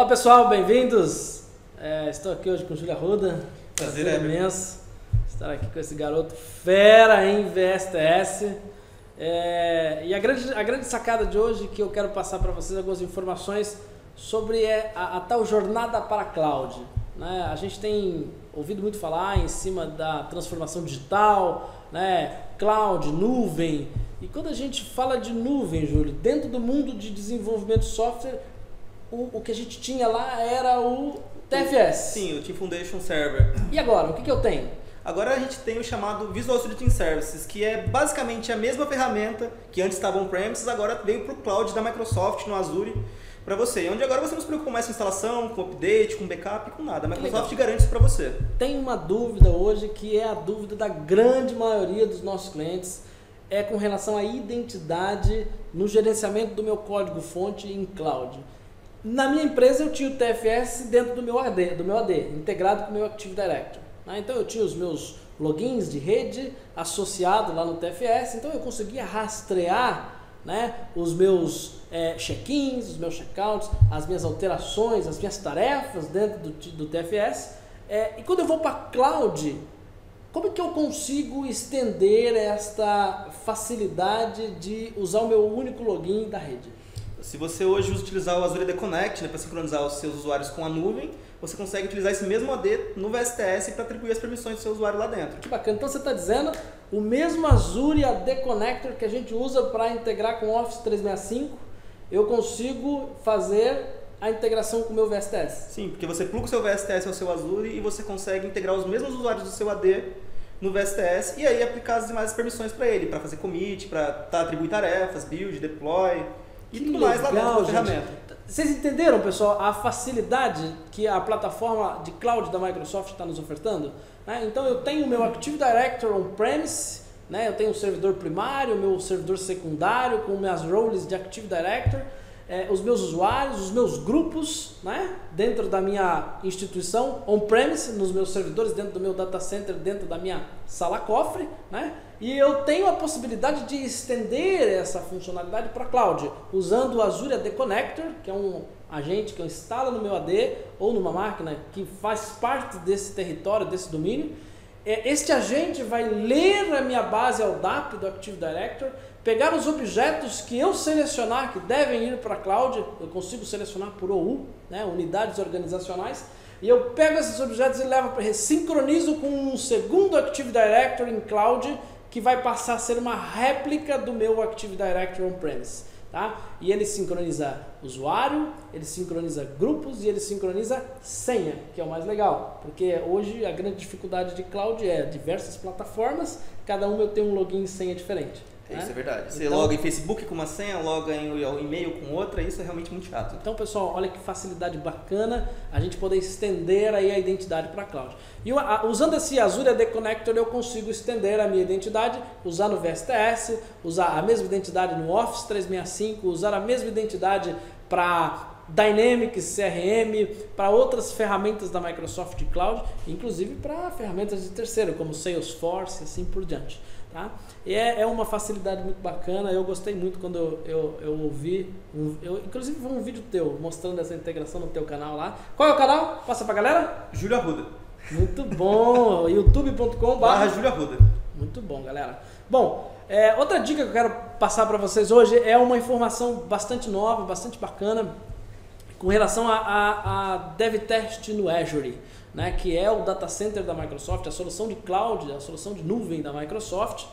Olá pessoal, bem-vindos. É, estou aqui hoje com Júlia Ruda. Prazer é imenso estar aqui com esse garoto fera em VSTS. É, e a grande, a grande sacada de hoje que eu quero passar para vocês algumas informações sobre é a, a tal jornada para a cloud. Né? A gente tem ouvido muito falar em cima da transformação digital, né? cloud, nuvem. E quando a gente fala de nuvem, Júlio, dentro do mundo de desenvolvimento de software, o, o que a gente tinha lá era o TFS. Sim, o Team Foundation Server. E agora, o que, que eu tenho? Agora a gente tem o chamado Visual Studio Team Services, que é basicamente a mesma ferramenta que antes estava on-premises, agora veio para o cloud da Microsoft no Azure para você. Onde agora você não se preocupa mais com instalação, com update, com backup, com nada. A Microsoft garante isso para você. Tem uma dúvida hoje que é a dúvida da grande maioria dos nossos clientes, é com relação à identidade no gerenciamento do meu código fonte em cloud. Na minha empresa eu tinha o TFS dentro do meu AD, do meu AD integrado com o meu Active Directory. Né? Então eu tinha os meus logins de rede associados lá no TFS, então eu conseguia rastrear né, os meus é, check-ins, os meus check-outs, as minhas alterações, as minhas tarefas dentro do, do TFS. É, e quando eu vou para cloud, como é que eu consigo estender esta facilidade de usar o meu único login da rede? Se você hoje utilizar o Azure AD Connect né, para sincronizar os seus usuários com a nuvem, você consegue utilizar esse mesmo AD no VSTS para atribuir as permissões do seu usuário lá dentro. Que bacana. Então você está dizendo o mesmo Azure AD Connector que a gente usa para integrar com o Office 365, eu consigo fazer a integração com o meu VSTS? Sim, porque você pluga o seu VSTS ao seu Azure e você consegue integrar os mesmos usuários do seu AD no VSTS e aí aplicar as demais permissões para ele, para fazer commit, para tá, atribuir tarefas, build, deploy e que tudo legal, mais lá dentro da ferramenta. Vocês entenderam, pessoal, a facilidade que a plataforma de cloud da Microsoft está nos ofertando? Né? Então eu tenho o meu Active Directory on-premise, né? eu tenho o servidor primário, o meu servidor secundário com minhas roles de Active Directory, é, os meus usuários, os meus grupos né? dentro da minha instituição on-premise, nos meus servidores, dentro do meu data center, dentro da minha sala cofre, né? E eu tenho a possibilidade de estender essa funcionalidade para cloud, usando o Azure AD Connector, que é um agente que eu instalo no meu AD ou numa máquina que faz parte desse território, desse domínio. É, este agente vai ler a minha base LDAP do Active Directory, pegar os objetos que eu selecionar que devem ir para a cloud, eu consigo selecionar por OU, né, unidades organizacionais, e eu pego esses objetos e levo sincronizo com um segundo Active Directory em cloud que vai passar a ser uma réplica do meu Active Directory on-premise. Tá? E ele sincroniza usuário, ele sincroniza grupos e ele sincroniza senha, que é o mais legal. Porque hoje a grande dificuldade de cloud é diversas plataformas, cada uma eu tenho um login e senha diferente. É, né? isso é verdade. Você Então- loga em Facebook com uma senha, loga em e-mail com outra, isso é realmente muito chato. Então, pessoal, olha que facilidade bacana a gente poder estender aí a identidade para a cloud. E a- usando esse Azure AD Connector, eu consigo estender a minha identidade, usar no VSTS, usar a mesma identidade no Office 365, usar a mesma identidade para Dynamics CRM, para outras ferramentas da Microsoft Cloud, inclusive para ferramentas de terceiro, como Salesforce e assim por diante. Tá? E é, é uma facilidade muito bacana, eu gostei muito quando eu, eu, eu ouvi, um, eu, inclusive foi um vídeo teu mostrando essa integração no teu canal lá. Qual é o canal? Passa pra galera? Júlia Arruda. Muito bom, youtube.com Barra Júlia Arruda. muito bom, galera. Bom, é, outra dica que eu quero passar para vocês hoje é uma informação bastante nova, bastante bacana, com relação a, a, a DevTest no Azure, né, que é o data center da Microsoft, a solução de cloud, a solução de nuvem da Microsoft.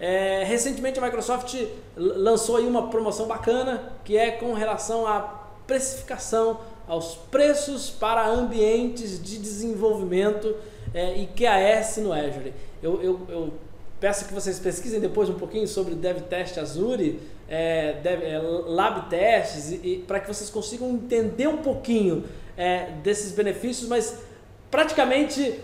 É, recentemente a Microsoft lançou aí uma promoção bacana, que é com relação à precificação, aos preços para ambientes de desenvolvimento é, e QAS no Azure. Eu, eu, eu peço que vocês pesquisem depois um pouquinho sobre DevTest Azure, é, Dev, é, Lab Tests, e, e para que vocês consigam entender um pouquinho é, desses benefícios, mas praticamente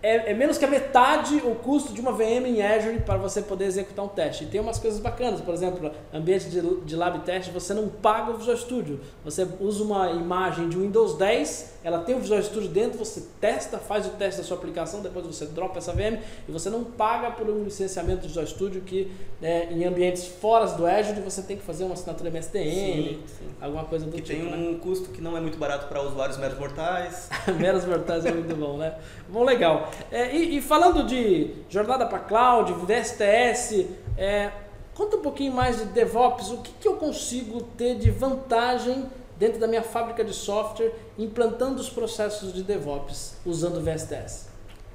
é, é, menos que a metade o custo de uma VM em Azure para você poder executar um teste. E tem umas coisas bacanas, por exemplo, ambiente de, de lab test, você não paga o Visual Studio. Você usa uma imagem de Windows 10, ela tem o Visual Studio dentro, você testa, faz o teste da sua aplicação, depois você dropa essa VM e você não paga por um licenciamento do Visual Studio que é, em ambientes fora do Azure você tem que fazer uma assinatura MSDN, alguma coisa do que tipo. Que tem um né? custo que não é muito barato para usuários meros mortais. meros mortais é muito bom, né? Bom, legal. É, e, e, falando de jornada para cloud, VSTS, é, conta um pouquinho mais de DevOps. O que, que eu consigo ter de vantagem dentro da minha fábrica de software implantando os processos de DevOps usando o VSTS?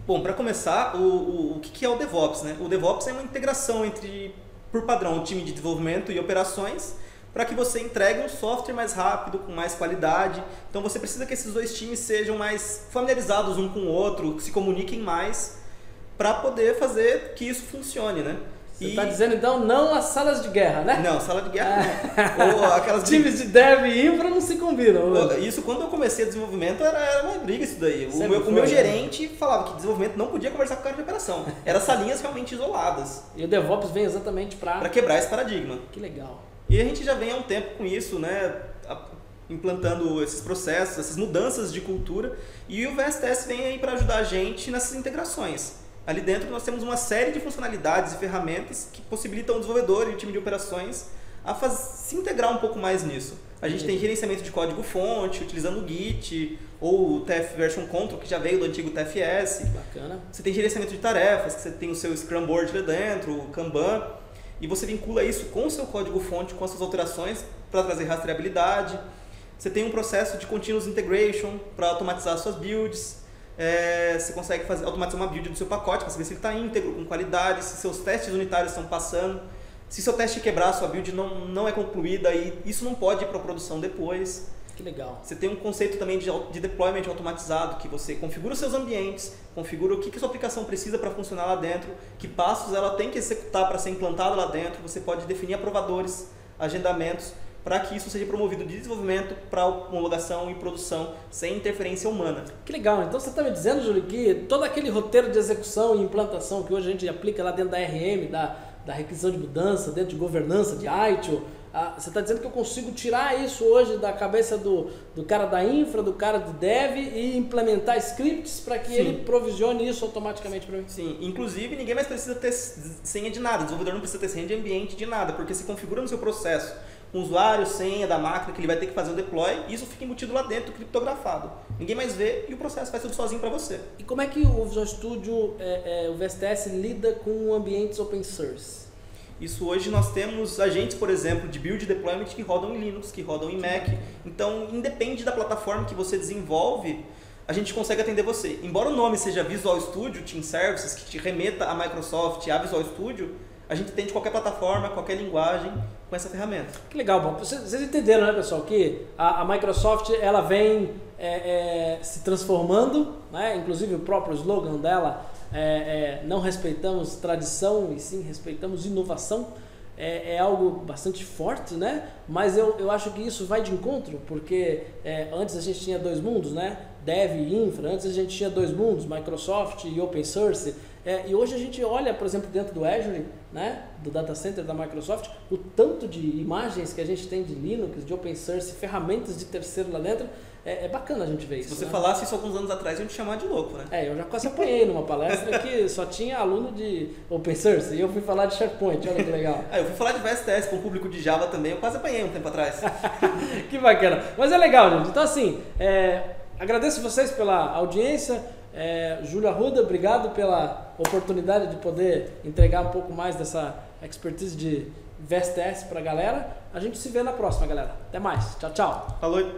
Bom, para começar, o, o, o que é o DevOps? Né? O DevOps é uma integração entre, por padrão, o time de desenvolvimento e operações para que você entregue um software mais rápido, com mais qualidade. Então você precisa que esses dois times sejam mais familiarizados um com o outro, se comuniquem mais, para poder fazer que isso funcione, né? Você está e... dizendo então não as salas de guerra, né? Não, sala de guerra não. Ou aquelas times de dev e infra não se combinam. Isso quando eu comecei a desenvolvimento era, era uma briga isso daí. o meu, foi, o meu né? gerente falava que desenvolvimento não podia conversar com o cara de operação. Era salinhas realmente isoladas. E o DevOps vem exatamente para para quebrar esse paradigma. Que legal. E a gente já vem há um tempo com isso, né? implantando esses processos, essas mudanças de cultura, e o VSTS vem aí para ajudar a gente nessas integrações. Ali dentro nós temos uma série de funcionalidades e ferramentas que possibilitam o desenvolvedor e o time de operações a faz, se integrar um pouco mais nisso. A gente tem gerenciamento de código fonte, utilizando o Git, ou o TF Version Control, que já veio do antigo TFS. Bacana. Você tem gerenciamento de tarefas, que você tem o seu Scrum Board lá dentro, o Kanban e você vincula isso com o seu código-fonte, com as suas alterações, para trazer rastreabilidade. Você tem um processo de continuous integration para automatizar suas builds. É, você consegue fazer, automatizar uma build do seu pacote para saber se ele está íntegro, com qualidade, se seus testes unitários estão passando. Se seu teste quebrar, sua build não, não é concluída e isso não pode ir para produção depois. Que legal. Você tem um conceito também de, de deployment automatizado, que você configura os seus ambientes, configura o que, que sua aplicação precisa para funcionar lá dentro, que passos ela tem que executar para ser implantada lá dentro. Você pode definir aprovadores, agendamentos, para que isso seja promovido de desenvolvimento para homologação e produção sem interferência humana. Que legal. Então você está me dizendo, Júlio, que todo aquele roteiro de execução e implantação que hoje a gente aplica lá dentro da RM, da, da requisição de mudança, dentro de governança, de ITIL, ah, você está dizendo que eu consigo tirar isso hoje da cabeça do, do cara da infra, do cara do dev e implementar scripts para que Sim. ele provisione isso automaticamente para mim? Sim, inclusive ninguém mais precisa ter senha de nada, o desenvolvedor não precisa ter senha de ambiente de nada, porque se configura no seu processo com usuário, senha da máquina que ele vai ter que fazer o deploy, isso fica embutido lá dentro, criptografado. Ninguém mais vê e o processo faz tudo sozinho para você. E como é que o Visual Studio, é, é, o VSTS, lida com ambientes open source? Isso hoje nós temos agentes, por exemplo, de build deployment que rodam em Linux, que rodam em Mac. Então, independe da plataforma que você desenvolve, a gente consegue atender você. Embora o nome seja Visual Studio Team Services, que te remeta a Microsoft, a Visual Studio, a gente atende qualquer plataforma, qualquer linguagem com essa ferramenta. Que legal, bom. Vocês entenderam, né, pessoal, que a, a Microsoft ela vem é, é, se transformando, né? inclusive o próprio slogan dela é, é, não respeitamos tradição e sim respeitamos inovação. É, é, algo bastante forte, né? Mas eu, eu acho que isso vai de encontro, porque é, antes a gente tinha dois mundos, né? Dev e infra, antes a gente tinha dois mundos, Microsoft e Open Source. É, e hoje a gente olha, por exemplo, dentro do Azure, né? Do data center da Microsoft, o tanto de imagens que a gente tem de Linux, de Open Source, ferramentas de terceiro lá dentro é, é, bacana a gente ver isso. Se você né? falasse isso alguns anos atrás, eu te chamar de louco, né? É, eu já quase apanhei numa palestra que só tinha aluno de Open Source e eu fui falar de SharePoint, olha que legal. é, eu fui falar de VSTS com o público de Java também, eu quase apanhei um tempo atrás. que bacana. Mas é legal, gente. Então, assim, é, agradeço vocês pela audiência. É, Júlia Arruda, obrigado pela oportunidade de poder entregar um pouco mais dessa expertise de VSTS para a galera. A gente se vê na próxima, galera. Até mais. Tchau, tchau. Falou.